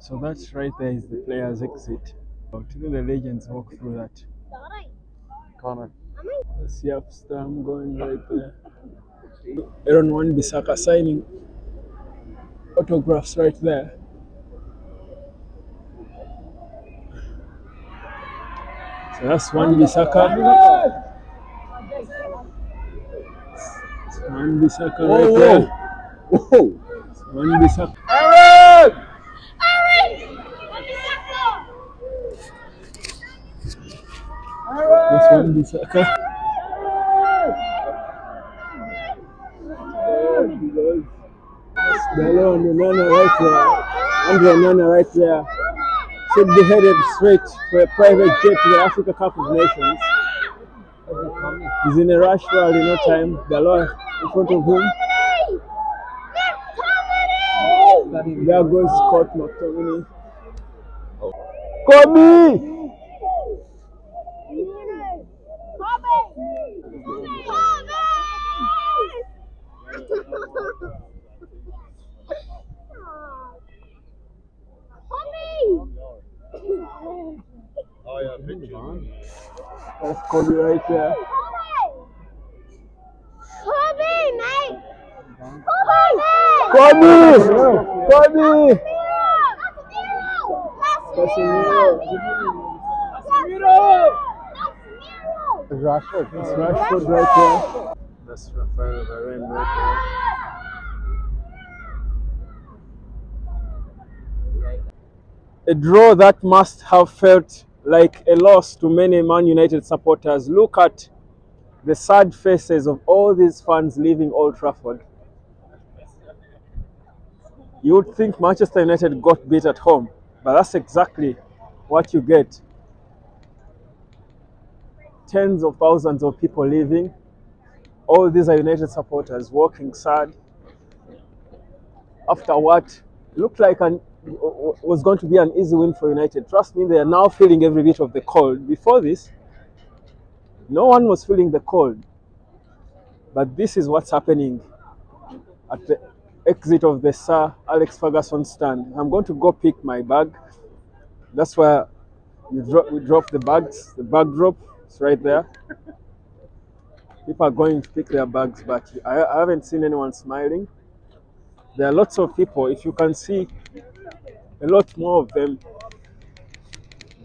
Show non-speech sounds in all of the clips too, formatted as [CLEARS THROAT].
So that's right there is the players' exit. Oh, to the legends walk through that. Connor. See Amsterdam going right there. Aaron Wan Bissaka signing autographs right there. So that's Wan Bissaka. Wan Bissaka right there. Whoa! Wan Bissaka. That's Wan Bissaka. That's Dalot and Nana right there. Andre Onana right there. Should be headed straight for a private jet to the Africa Cup of Nations. He's in a rush for no time. Dalot in front of him. There goes Scott McTominay. Kobbie! That's Kobbie right there. Kobbie! Kobbie! Rashford. That's Rashford right there. That's Rafael Varane right there. A draw that must have felt like a loss to many Man United supporters. Look at the sad faces of all these fans leaving Old Trafford. You would think Manchester United got beat at home, but that's exactly what you get. Tens of thousands of people leaving. All these are United supporters walking sad after what looked like an was going to be an easy win for United. Trust me, they are now feeling every bit of the cold. Before this, no one was feeling the cold. But this is what's happening at the exit of the Sir Alex Ferguson stand. I'm going to go pick my bag. That's where you drop, we drop the bags. The bag drop is right there. People are going to pick their bags, but I, I haven't seen anyone smiling. There are lots of people. If you can see a lot more of them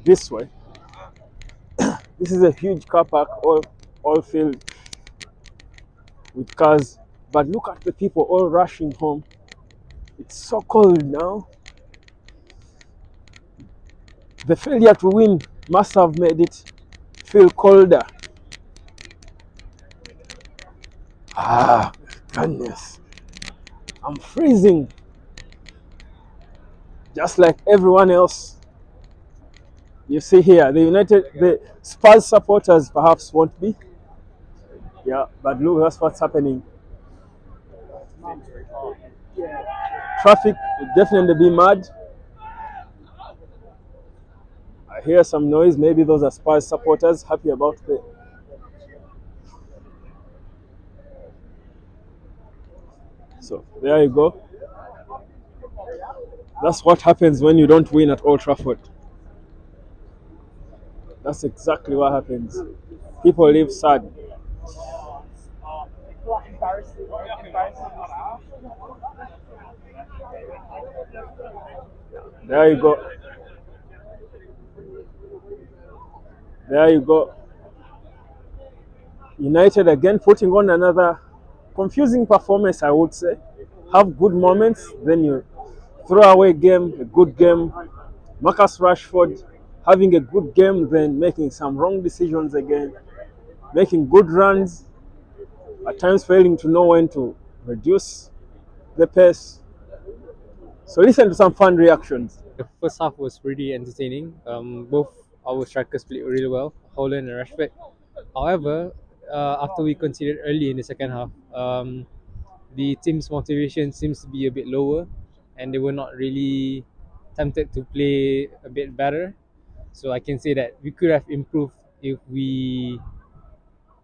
this way. [CLEARS THROAT] this is a huge car park, all, all filled with cars. But look at the people all rushing home. It's so cold now. The failure to win must have made it feel colder. Ah, goodness. I'm freezing. Just like everyone else. You see here, the United, the Spurs supporters perhaps won't be. Yeah, but look, that's what's happening. Traffic will definitely be mad. I hear some noise. Maybe those are Spurs supporters happy about the. So there you go. That's what happens when you don't win at Old Trafford. That's exactly what happens. People live sad. There you go. There you go. United again putting on another confusing performance, I would say. Have good moments, then you throw away game, a good game. Marcus Rashford having a good game, then making some wrong decisions again, making good runs, at times failing to know when to reduce the pace. So listen to some fun reactions. The first half was pretty entertaining. Um, both our strikers played really well, Højlund and Rashford. However, uh, after we conceded early in the second half, um, the team's motivation seems to be a bit lower, and they were not really tempted to play a bit better. So I can say that we could have improved if we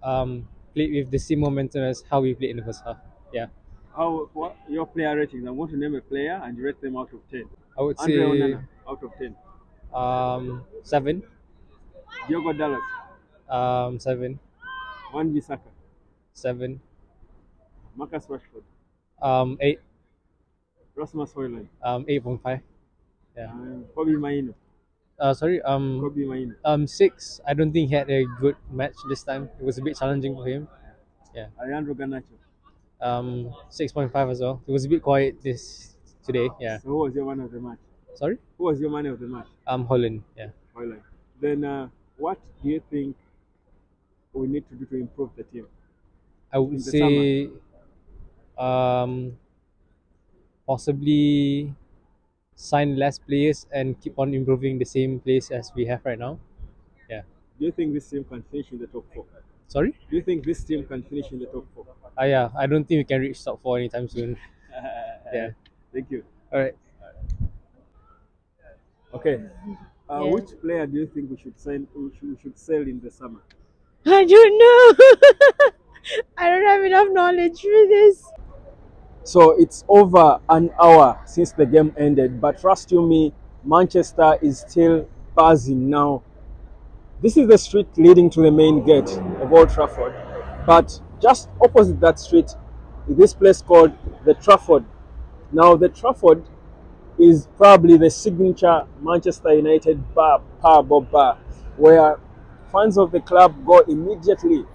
um, played with the same momentum as how we played in the first half. Yeah. How what your player ratings? I want to name a player and you rate them out of ten. I would Andre say Onana, out of 10. um seven, Diogo Dalot, um seven, Wan Bissaka, seven, Marcus Rashford, um eight, Rasmus Højlund, um eight point five. Yeah. and Kobbie Mainoo. Uh, sorry. Um, Kobbie Mainoo. um six. I don't think he had a good match this time. It was a bit challenging for him. Yeah. Alejandro Garnacho. Um, six point five as well. It was a bit quiet this today. Yeah. So who was your man of the match? Sorry. Who was your man of the match? Um, Højlund. Yeah. Højlund. Then uh, what do you think we need to do to improve the team? I would say, um, possibly sign less players and keep on improving the same place as we have right now. Yeah. Do you think this team can finish in the top four? Sorry. Do you think this team can finish in the top four? Ah, yeah. I don't think we can reach top four anytime soon. [LAUGHS] Yeah. Thank you. All right. Okay. Uh, Yeah. Which player do you think we should sign? We should, we should sell in the summer? I don't know. [LAUGHS] I don't have enough knowledge for this. So it's over an hour since the game ended, but trust you me, Manchester is still buzzing now. This is the street leading to the main gate of Old Trafford, but just opposite that street is this place called the Trafford. Now, the Trafford is probably the signature Manchester United bar, pub or bar, where fans of the club go immediately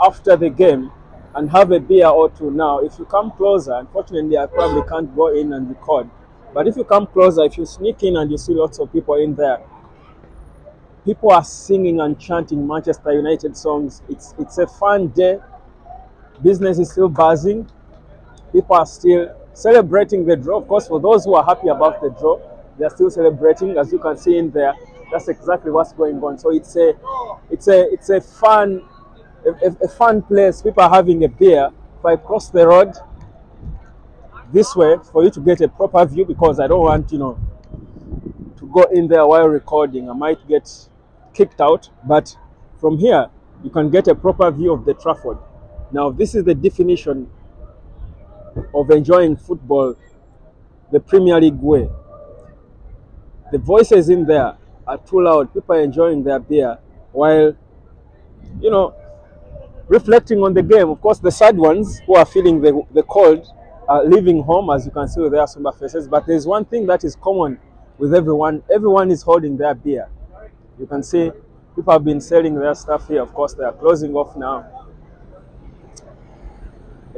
after the game and have a beer or two. Now, if you come closer, unfortunately, I probably can't go in and record. But if you come closer, if you sneak in and you see lots of people in there, people are singing and chanting Manchester United songs. It's it's a fun day. Business is still buzzing. People are still celebrating the draw. Of course, for those who are happy about the draw, they are still celebrating. As you can see in there, that's exactly what's going on. So it's a it's a it's a fun a, a- fun place. People are having a beer. If I cross the road this way for you to get a proper view, because I don't want you know to go in there while recording. I might get kicked out. But from here, you can get a proper view of the Trafford. Now, this is the definition of enjoying football the Premier League way. The voices in there are too loud. People are enjoying their beer while, you know, reflecting on the game. Of course, the sad ones who are feeling the, the cold are leaving home, as you can see with their somber faces. But there's one thing that is common with everyone everyone is holding their beer. You can see people have been selling their stuff here. Of course, they are closing off now.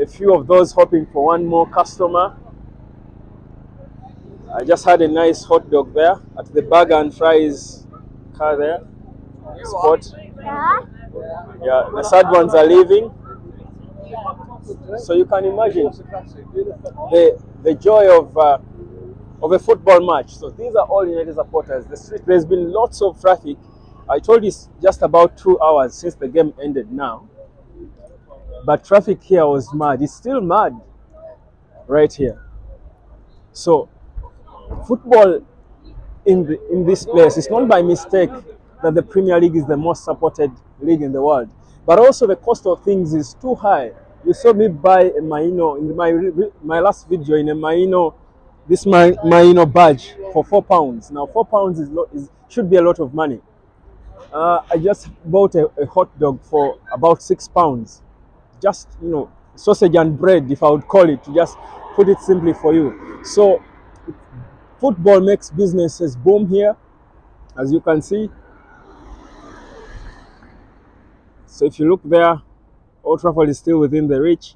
A few of those hoping for one more customer. I just had a nice hot dog there at the burger and fries car there spot. Yeah? Yeah, the sad ones are leaving. So you can imagine the the joy of uh, of a football match. So these are all United supporters. The street there's been lots of traffic. I told you just about two hours since the game ended now. But traffic here was mad. It's still mad right here. So football in the, in this place it's not by mistake that the Premier League is the most supported league in the world. But also the cost of things is too high. You saw me buy a Mainoo in my my last video in a Mainoo, this Ma- Mainoo badge for four pounds. Now four pounds is, is should be a lot of money. Uh, I just bought a, a hot dog for about six pounds. Just you know, sausage and bread, if I would call it, to just put it simply for you. So football makes businesses boom here, as you can see. So if you look there, Old Trafford is still within the reach.